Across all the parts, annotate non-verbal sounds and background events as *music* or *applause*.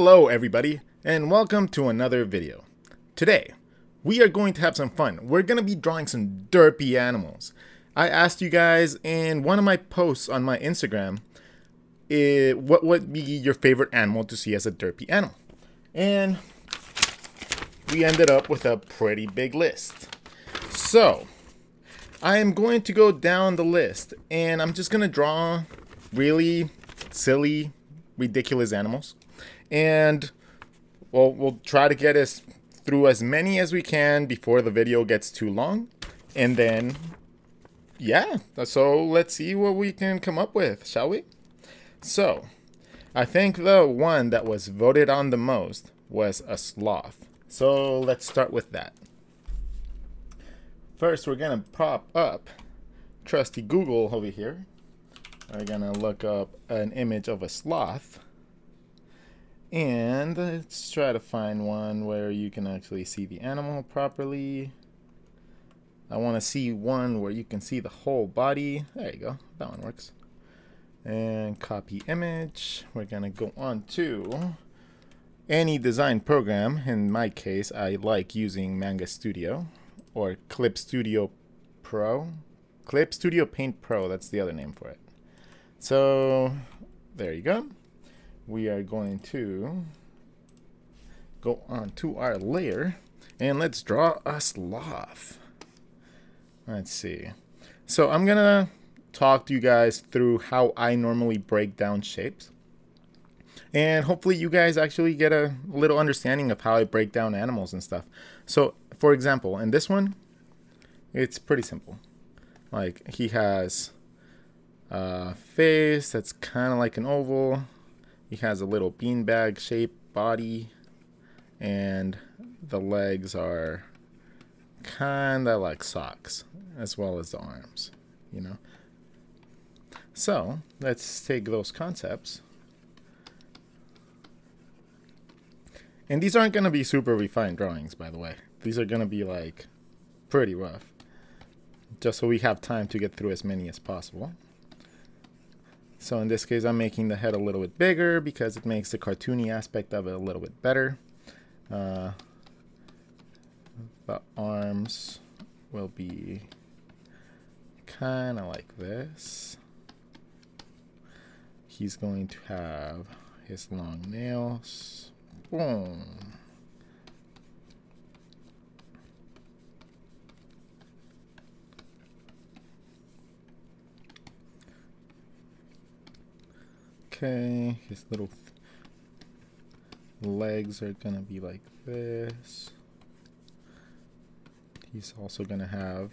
Hello everybody and welcome to another video. Today we are going to have some fun. We're going to be drawing some derpy animals. I asked you guys in one of my posts on my Instagram it, what would be your favorite animal to see as a derpy animal. And we ended up with a pretty big list. So I am going to go down the list and I'm just going to draw really silly, ridiculous animals. And well, we'll try to get us through as many as we can before the video gets too long. And then, yeah, so let's see what we can come up with, shall we? So, I think the one that was voted on the most was a sloth. So let's start with that. First, we're gonna pop up trusty Google over here. We're gonna look up an image of a sloth. And let's try to find one where you can actually see the animal properly. I want to see one where you can see the whole body. There you go. That one works. And copy image. We're going to go on to any design program. In my case, I like using Manga Studio or Clip Studio Pro. Clip Studio Paint Pro, that's the other name for it. So there you go we are going to go on to our layer and let's draw a sloth. Let's see. So I'm gonna talk to you guys through how I normally break down shapes. And hopefully you guys actually get a little understanding of how I break down animals and stuff. So for example, in this one, it's pretty simple. Like he has a face that's kind of like an oval he has a little beanbag shaped body and the legs are kind of like socks as well as the arms, you know. So let's take those concepts. And these aren't going to be super refined drawings, by the way. These are going to be like pretty rough. Just so we have time to get through as many as possible. So in this case, I'm making the head a little bit bigger because it makes the cartoony aspect of it a little bit better. Uh, the arms will be kind of like this. He's going to have his long nails. Boom. Okay, his little legs are gonna be like this. He's also gonna have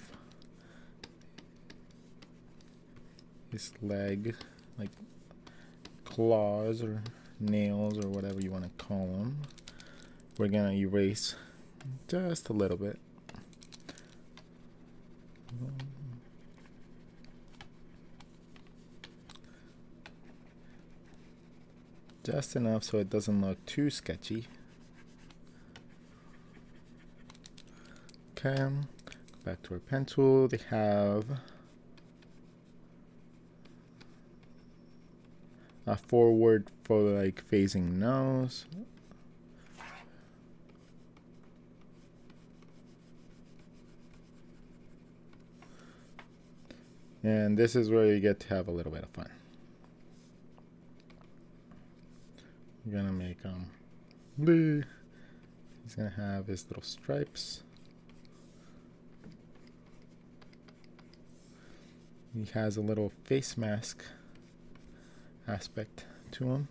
his leg like claws or nails or whatever you want to call them. We're gonna erase just a little bit. Just enough so it doesn't look too sketchy. Okay, back to our pen tool. They have a forward for like facing nose. And this is where you get to have a little bit of fun. We're gonna make him blue. He's gonna have his little stripes. He has a little face mask aspect to him.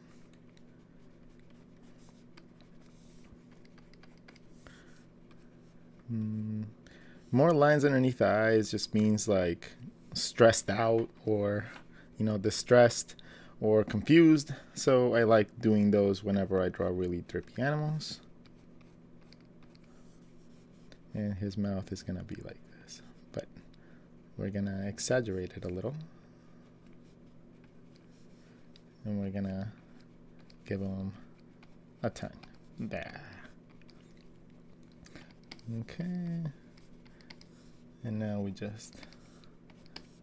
Mm. More lines underneath the eyes just means like stressed out or you know distressed or confused. So I like doing those whenever I draw really derpy animals. And his mouth is going to be like this. But we're going to exaggerate it a little. And we're going to give him a tongue. There. Okay. And now we just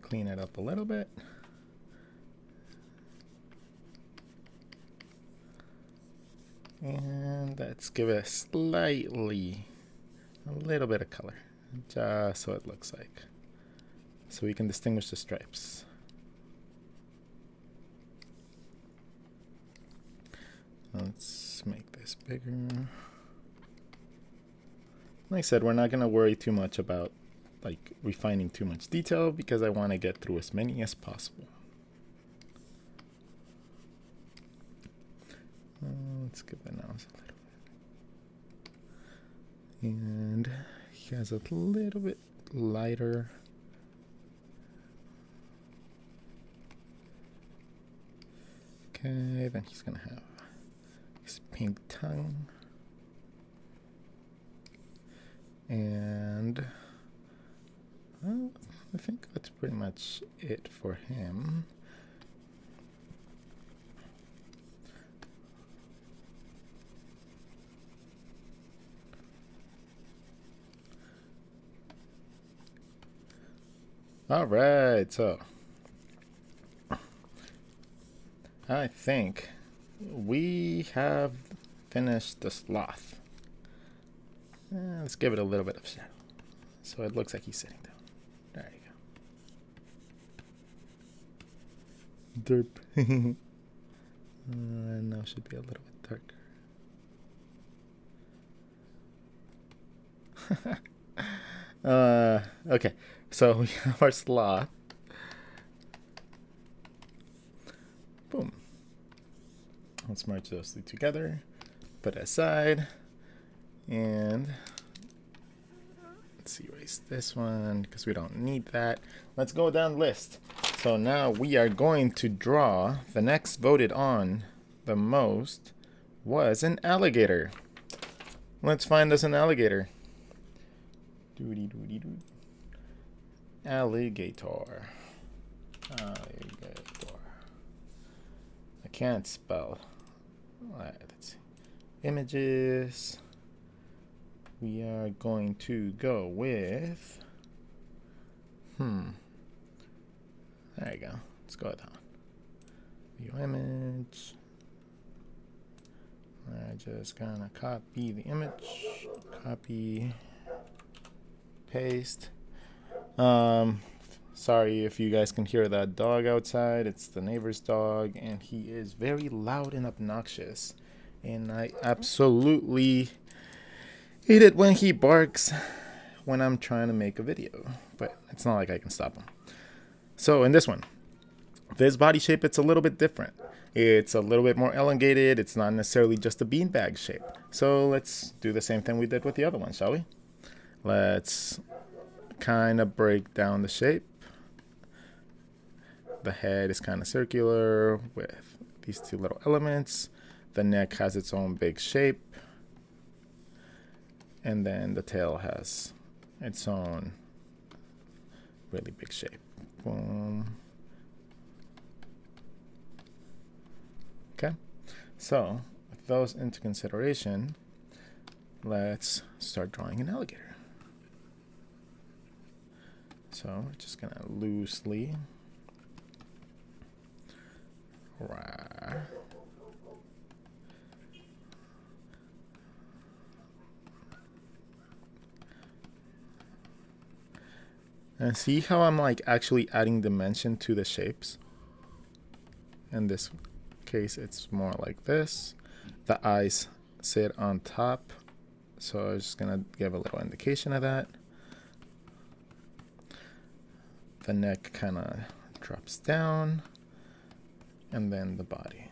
clean it up a little bit. And let's give it a slightly, a little bit of color, just so it looks like. So we can distinguish the stripes. Let's make this bigger. Like I said, we're not going to worry too much about like refining too much detail because I want to get through as many as possible. Let's give the nose a little bit. And he has a little bit lighter. Okay, then he's gonna have his pink tongue. And well, I think that's pretty much it for him. All right, so I think we have finished the sloth. Eh, let's give it a little bit of shadow. So it looks like he's sitting down. There you go. Derp. *laughs* uh, now should be a little bit darker. *laughs* uh, okay, so *laughs* we have our sloth. Boom. Let's merge those two together. Put it aside. And let's erase this one because we don't need that. Let's go down list. So now we are going to draw the next voted on the most was an alligator. Let's find us an alligator. Doody doody doo. Alligator. Alligator. I can't spell. Alright, let's see. Images we are going to go with, hmm, there you go. Let's go that View image. I'm just gonna copy the image, copy, paste. Um, sorry if you guys can hear that dog outside. It's the neighbor's dog, and he is very loud and obnoxious. And I absolutely hate it when he barks when I'm trying to make a video, but it's not like I can stop him. So in this one, this body shape, it's a little bit different. It's a little bit more elongated. It's not necessarily just a beanbag shape. So let's do the same thing we did with the other one, shall we? Let's kind of break down the shape. The head is kind of circular with these two little elements. The neck has its own big shape and then the tail has its own really big shape. Boom. Okay, so with those into consideration, let's start drawing an alligator. So we're just gonna loosely And see how I'm like actually adding dimension to the shapes? In this case, it's more like this. The eyes sit on top. So I'm just gonna give a little indication of that. The neck kind of drops down and then the body.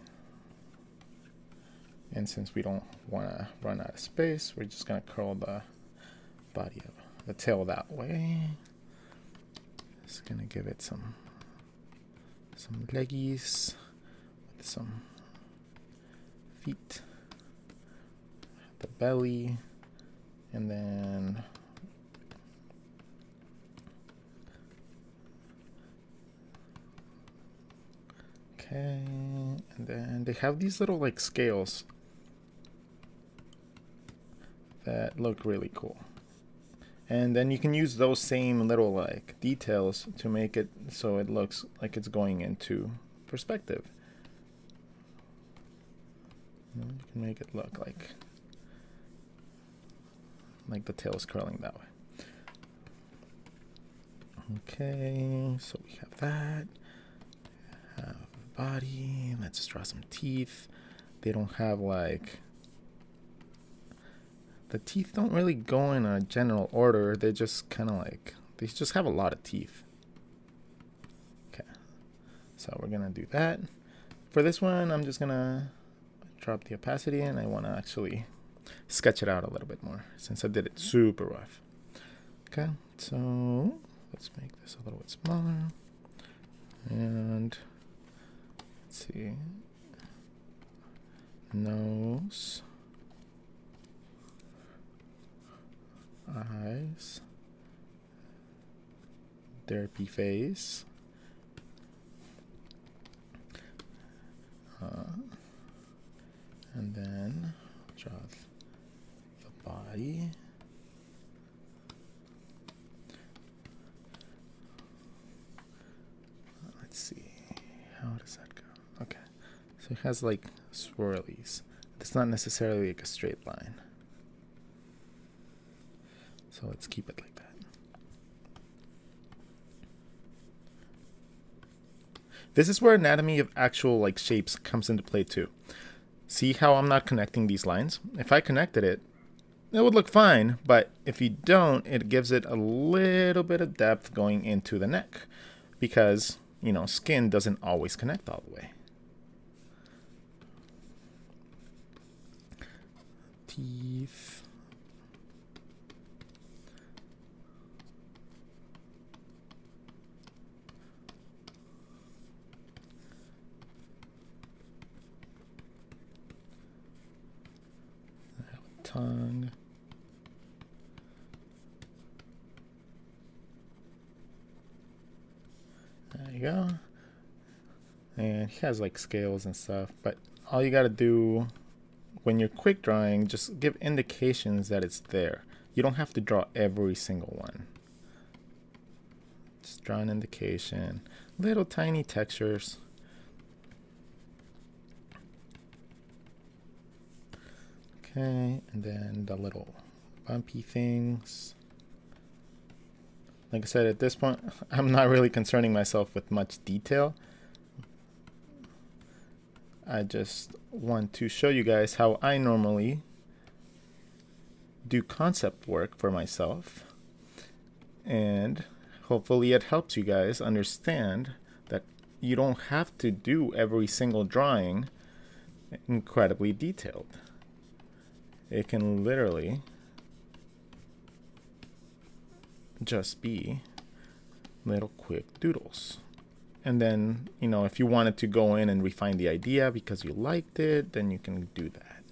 And since we don't want to run out of space, we're just going to curl the body of the tail that way. Just gonna give it some some leggies with some feet, the belly, and then okay, and then they have these little like scales that look really cool and then you can use those same little like details to make it so it looks like it's going into perspective You can make it look like like the tail is curling that way. Okay, so we have that. Body. Let's just draw some teeth. They don't have like the teeth don't really go in a general order. They just kind of like they just have a lot of teeth. Okay, so we're gonna do that. For this one, I'm just gonna drop the opacity and I want to actually sketch it out a little bit more since I did it super rough. Okay, so let's make this a little bit smaller. And let's see. Nose. Eyes. Therapy face. Uh, and then draw the body. Let's see, how does that go? Okay, so it has like swirlies. It's not necessarily like a straight line. So let's keep it like that. This is where anatomy of actual like shapes comes into play too. See how I'm not connecting these lines? If I connected it, it would look fine, but if you don't, it gives it a little bit of depth going into the neck because, you know, skin doesn't always connect all the way. Teeth. tongue. There you go. And he has like scales and stuff, but all you gotta do when you're quick drawing, just give indications that it's there. You don't have to draw every single one. Just draw an indication. Little tiny textures. Okay, and then the little bumpy things. Like I said, at this point, *laughs* I'm not really concerning myself with much detail. I just want to show you guys how I normally do concept work for myself. And hopefully it helps you guys understand that you don't have to do every single drawing incredibly detailed it can literally just be little quick doodles. And then, you know, if you wanted to go in and refine the idea because you liked it, then you can do that.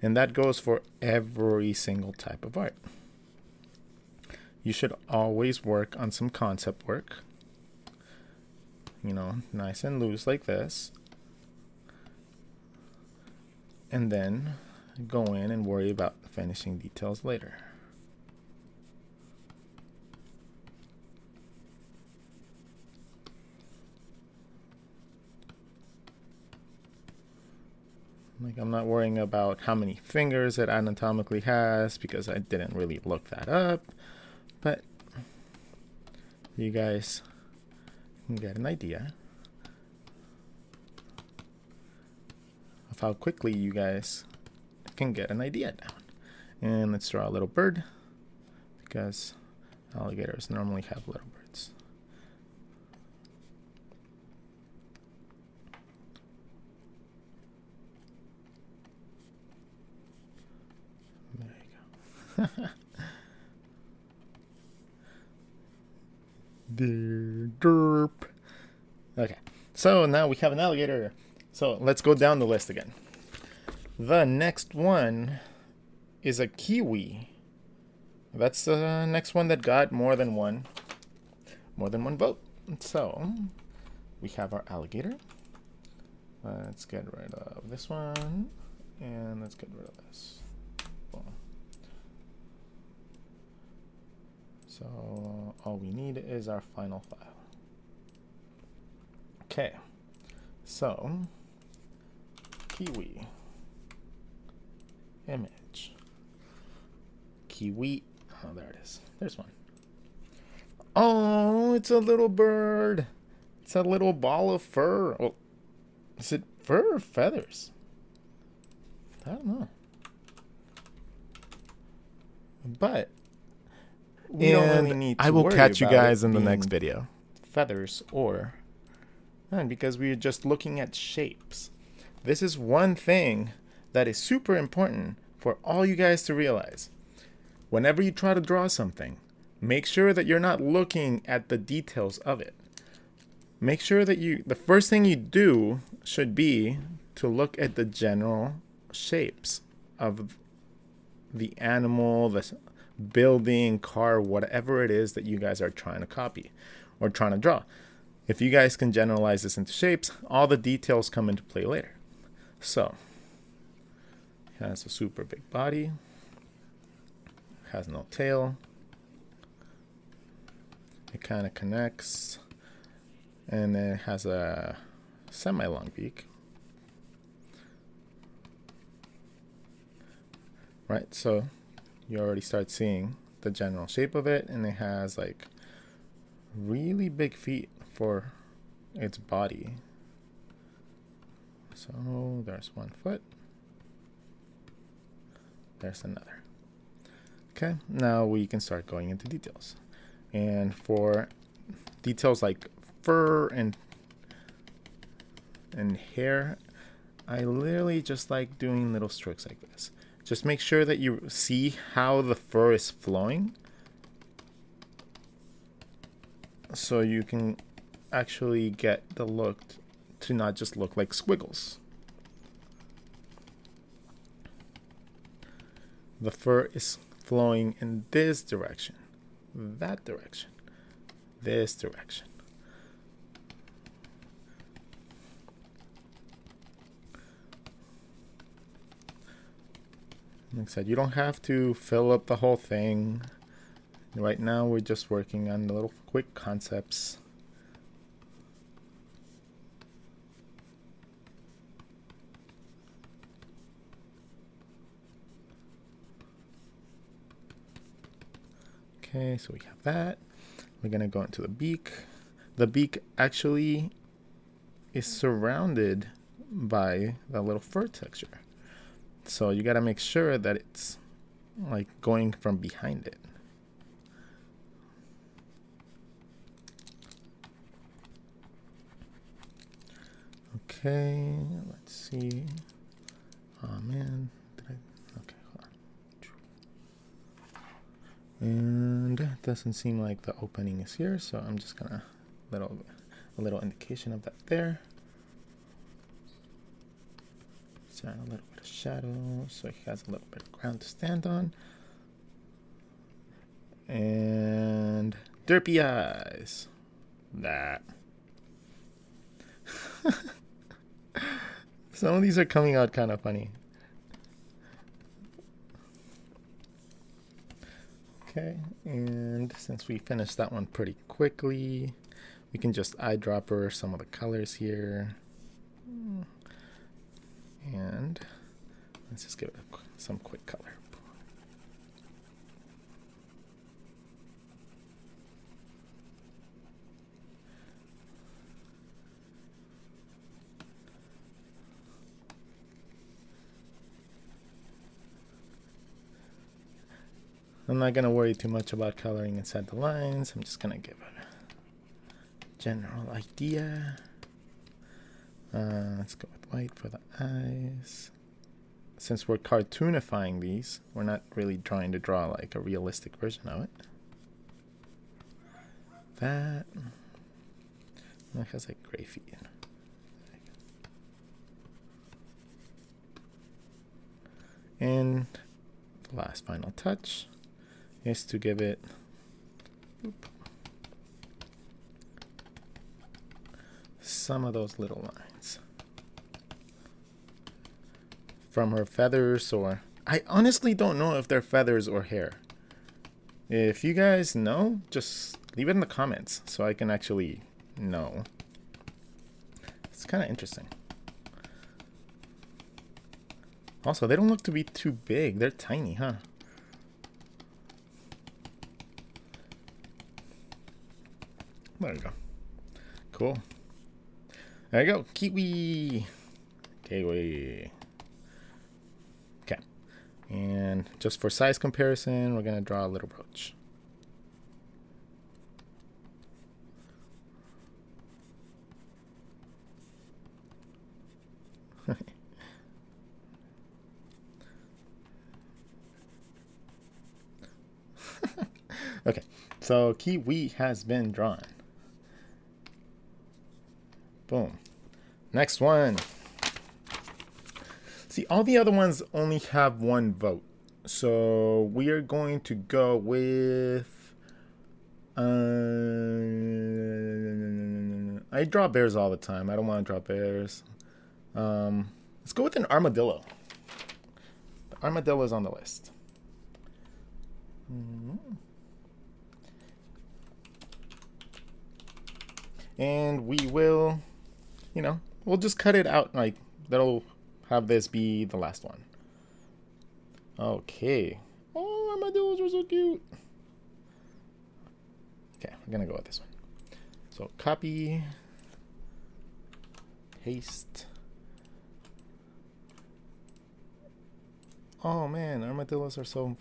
And that goes for every single type of art. You should always work on some concept work. You know, nice and loose like this. And then go in and worry about finishing details later. Like I'm not worrying about how many fingers it anatomically has because I didn't really look that up. But you guys can get an idea of how quickly you guys can get an idea down. And let's draw a little bird because alligators normally have little birds. There you go. *laughs* derp. Okay, so now we have an alligator. So let's go down the list again. The next one is a kiwi. That's the next one that got more than one, more than one vote. So we have our alligator. Let's get rid of this one, and let's get rid of this. So all we need is our final file. Okay, so kiwi. image. Kiwi. Oh, there it is. There's one. Oh, it's a little bird. It's a little ball of fur. Oh, is it fur or feathers? I don't know. But we don't really need to I will catch you guys in the next video. feathers or and because we're just looking at shapes. This is one thing that is super important for all you guys to realize. Whenever you try to draw something, make sure that you're not looking at the details of it. Make sure that you the first thing you do should be to look at the general shapes of the animal, the building, car, whatever it is that you guys are trying to copy or trying to draw. If you guys can generalize this into shapes, all the details come into play later. So, it has a super big body, has no tail. It kind of connects, and then it has a semi long beak. Right, so you already start seeing the general shape of it, and it has like really big feet for its body. So there's one foot. There's another. Okay, now we can start going into details. And for details like fur and and hair, I literally just like doing little strokes like this. Just make sure that you see how the fur is flowing so you can actually get the look to not just look like squiggles. The fur is flowing in this direction, that direction, this direction. Like I said, you don't have to fill up the whole thing. Right now, we're just working on little quick concepts. Okay, so we have that. We're gonna go into the beak. The beak actually is surrounded by the little fur texture. So you gotta make sure that it's like going from behind it. Okay, let's see. Oh man, did I? Okay, hold on. And it doesn't seem like the opening is here, so I'm just gonna little a little indication of that there. So a little of shadow, so he has a little bit of ground to stand on. And derpy eyes. That. *laughs* Some of these are coming out kind of funny. Okay, and since we finished that one pretty quickly, we can just eyedropper some of the colors here. Hmm. And let's just give it a, some quick color. I'm not gonna worry too much about coloring inside the lines. I'm just gonna give a general idea. Uh, let's go with white for the eyes. Since we're cartoonifying these, we're not really trying to draw like a realistic version of it. That that has like gray feet. And the last final touch is to give it some of those little lines from her feathers or I honestly don't know if they're feathers or hair. If you guys know, just leave it in the comments so I can actually know. It's kind of interesting. Also, they don't look to be too big. They're tiny, huh? There we go. Cool. There you go. Kiwi. Kiwi. Okay. Just for size comparison, we're going to draw a little brooch. *laughs* okay, so Kiwi has been drawn. Boom. Next one. See, all the other ones only have one vote. So we are going to go with. Uh, I draw bears all the time. I don't want to draw bears. Um, let's go with an armadillo. The armadillo is on the list. Mm -hmm. And we will you know, we'll just cut it out. Like, that'll have this be the last one. Okay. Oh, armadillos are so cute. Okay, I'm gonna go with this one. So copy, paste. Oh man, armadillos are so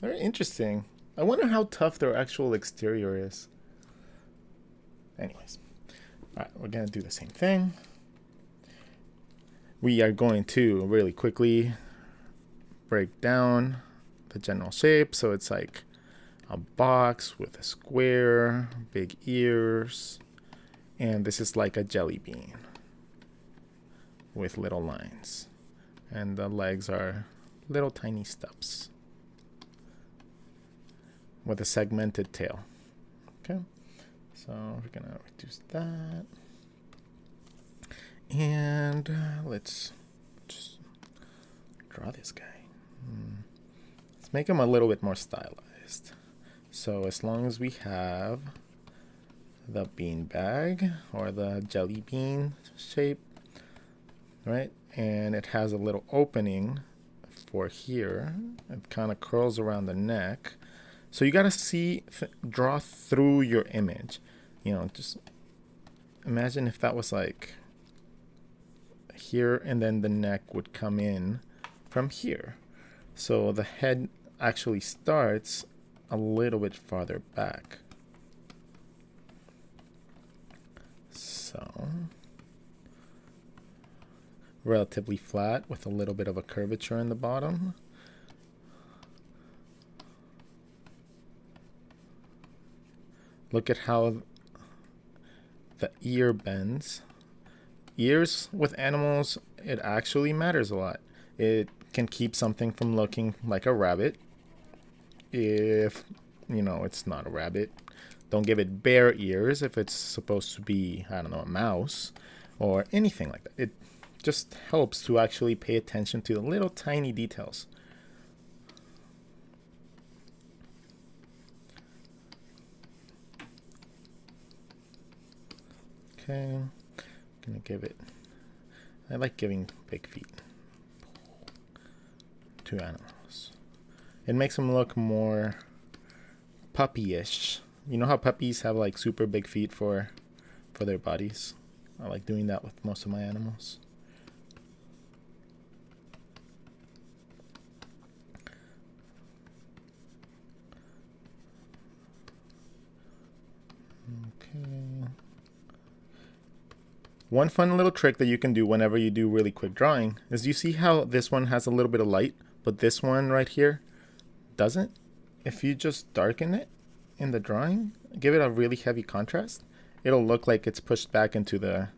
very interesting. I wonder how tough their actual exterior is. Anyways. All right, we're gonna do the same thing. We are going to really quickly break down the general shape. So it's like a box with a square, big ears, and this is like a jelly bean with little lines. And the legs are little tiny stubs with a segmented tail. Okay. So we're gonna reduce that. And uh, let's just draw this guy. Hmm. Let's make them a little bit more stylized. So as long as we have the bean bag or the jelly bean shape, right? And it has a little opening for here. It kind of curls around the neck. So you got to see, draw through your image you know, just imagine if that was like here and then the neck would come in from here. So the head actually starts a little bit farther back. So relatively flat with a little bit of a curvature in the bottom. Look at how the ear bends. Ears with animals, it actually matters a lot. It can keep something from looking like a rabbit if, you know, it's not a rabbit. Don't give it bear ears if it's supposed to be, I don't know, a mouse or anything like that. It just helps to actually pay attention to the little tiny details. Okay, I'm gonna give it. I like giving big feet to animals. It makes them look more puppyish. You know how puppies have like super big feet for for their bodies. I like doing that with most of my animals. Okay. One fun little trick that you can do whenever you do really quick drawing is you see how this one has a little bit of light, but this one right here doesn't? If you just darken it in the drawing, give it a really heavy contrast, it'll look like it's pushed back into the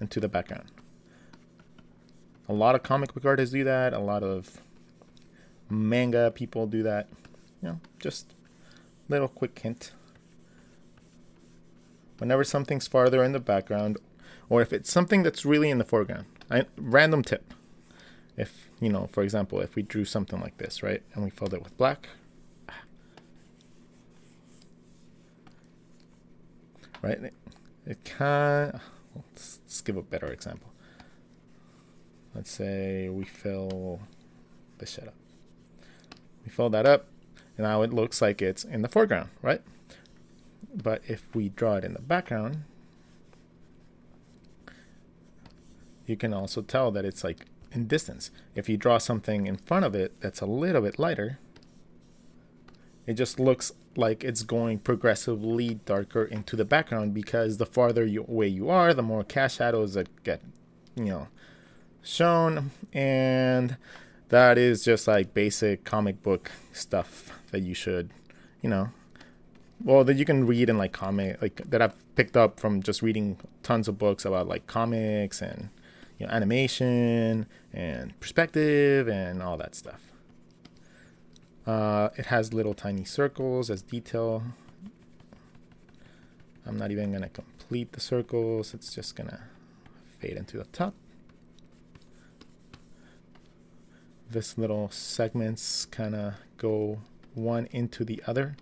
into the background. A lot of comic book artists do that, a lot of manga people do that. You know, just little quick hint. Whenever something's farther in the background or if it's something that's really in the foreground. I, random tip. If, you know, for example, if we drew something like this, right, and we filled it with black, right, it, can, let's, let's give a better example. Let's say we fill this shit up. We fill that up, and now it looks like it's in the foreground, right? But if we draw it in the background, you can also tell that it's like in distance. If you draw something in front of it that's a little bit lighter, it just looks like it's going progressively darker into the background because the farther you, away you are, the more cast shadows that get, you know, shown. And that is just like basic comic book stuff that you should, you know, well, that you can read in like comic, like that I've picked up from just reading tons of books about like comics and, you know, animation and perspective and all that stuff. Uh, it has little tiny circles as detail. I'm not even going to complete the circles. It's just going to fade into the top. This little segments kind of go one into the other.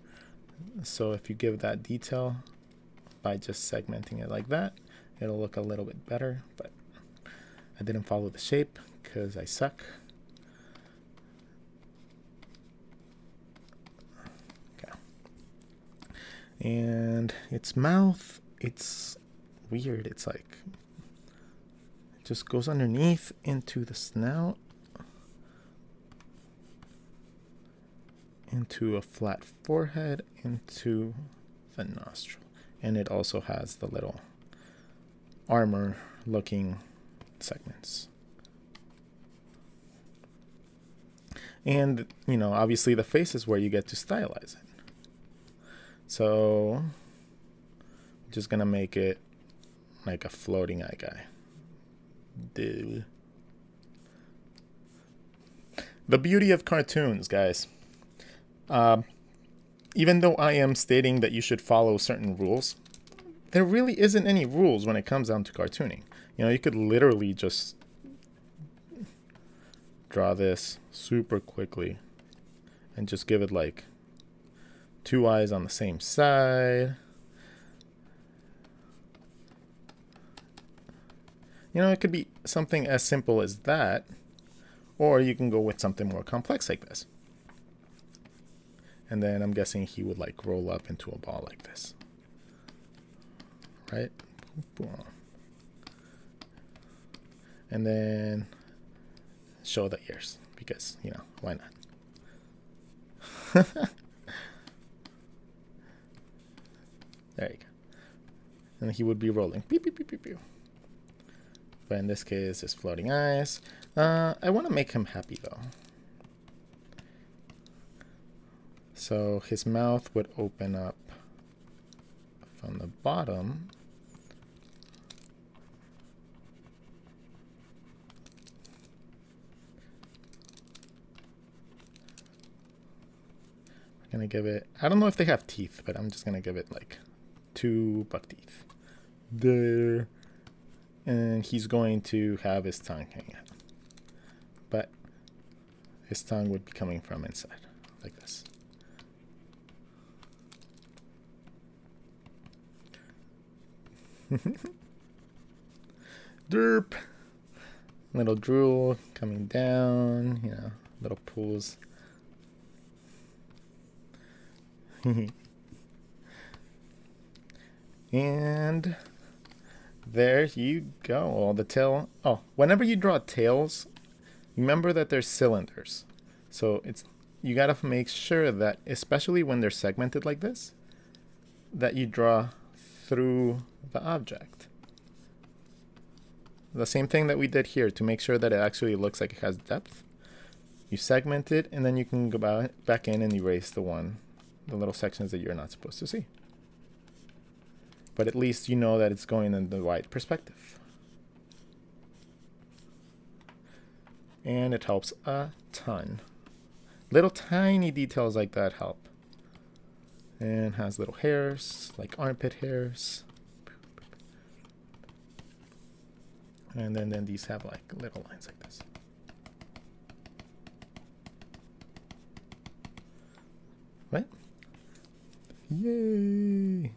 So if you give that detail by just segmenting it like that, it'll look a little bit better, but I didn't follow the shape because I suck. and its mouth it's weird. It's like it just goes underneath into the snout into a flat forehead into the nostril. And it also has the little armor looking segments and you know obviously the face is where you get to stylize it so, I'm just gonna make it like a floating eye guy. Dude. The beauty of cartoons, guys. Uh, even though I am stating that you should follow certain rules, there really isn't any rules when it comes down to cartooning. You know, you could literally just draw this super quickly and just give it like two eyes on the same side. You know, it could be something as simple as that, or you can go with something more complex like this. And then I'm guessing he would like roll up into a ball like this. Right? And then show the ears because, you know, why not? *laughs* There you go. And he would be rolling. Beep, beep, beep. But in this case, it's floating eyes. Uh, I want to make him happy, though. So his mouth would open up from the bottom. Gonna give it, I don't know if they have teeth, but I'm just gonna give it like two buck teeth. There. And he's going to have his tongue hanging out. But his tongue would be coming from inside, like this. *laughs* Derp. Little drool coming down, you know, little pools. *laughs* And there you go. All the tail. Oh, whenever you draw tails, remember that they're cylinders. So it's you gotta make sure that, especially when they're segmented like this, that you draw through the object. The same thing that we did here to make sure that it actually looks like it has depth. You segment it, and then you can go back in and erase the one, the little sections that you're not supposed to see but at least you know that it's going in the right perspective. And it helps a ton. Little tiny details like that help. And has little hairs, like armpit hairs. And then, then these have like little lines like this. Right? Yay!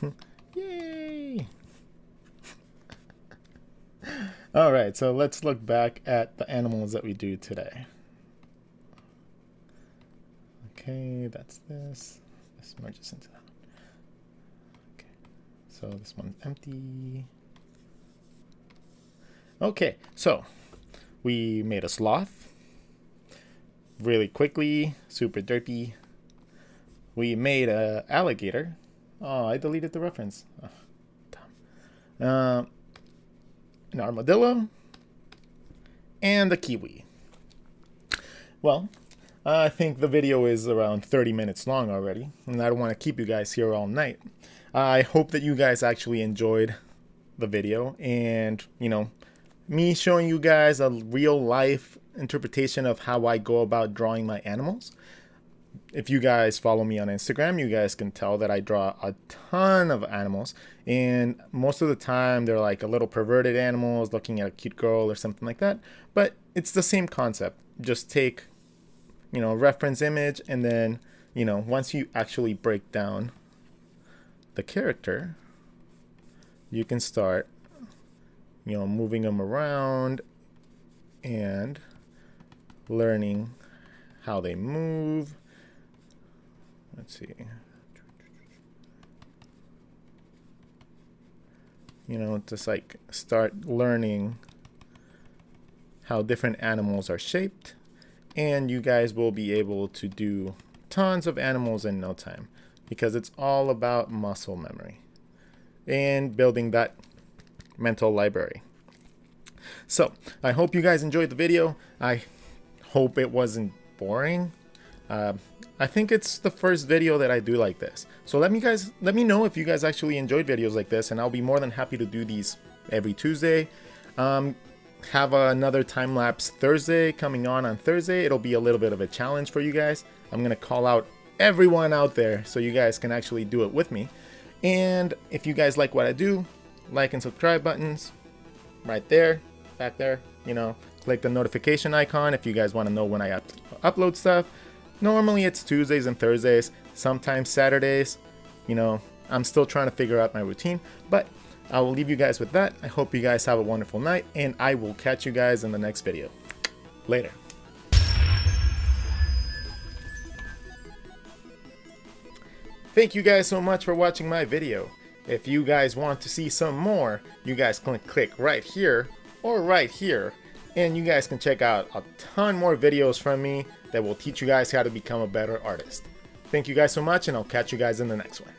*laughs* Yay! *laughs* All right, so let's look back at the animals that we do today. Okay, that's this. This merges into that. Okay, so this one's empty. Okay, so we made a sloth really quickly, super derpy. We made a alligator. Oh, I deleted the reference. Oh, dumb. Uh, an armadillo, and a kiwi. Well, I think the video is around 30 minutes long already, and I don't want to keep you guys here all night. I hope that you guys actually enjoyed the video and, you know, me showing you guys a real life interpretation of how I go about drawing my animals. If you guys follow me on Instagram, you guys can tell that I draw a ton of animals. And most of the time, they're like a little perverted animals looking at a cute girl or something like that. But it's the same concept. Just take, you know, a reference image, and then, you know, once you actually break down the character, you can start, you know, moving them around and learning how they move. Let's see. You know, just like start learning how different animals are shaped and you guys will be able to do tons of animals in no time because it's all about muscle memory and building that mental library. So I hope you guys enjoyed the video. I hope it wasn't boring. Uh, I think it's the first video that I do like this. So let me guys, let me know if you guys actually enjoyed videos like this, and I'll be more than happy to do these every Tuesday. Um, have another time lapse Thursday coming on on Thursday. It'll be a little bit of a challenge for you guys. I'm gonna call out everyone out there so you guys can actually do it with me. And if you guys like what I do, like and subscribe buttons right there, back there, you know, click the notification icon if you guys want to know when I up upload stuff. Normally it's Tuesdays and Thursdays, sometimes Saturdays. You know, I'm still trying to figure out my routine, but I will leave you guys with that. I hope you guys have a wonderful night, and I will catch you guys in the next video. Later. Thank you guys so much for watching my video. If you guys want to see some more, you guys can click right here or right here and you guys can check out a ton more videos from me that will teach you guys how to become a better artist. Thank you guys so much and I'll catch you guys in the next one.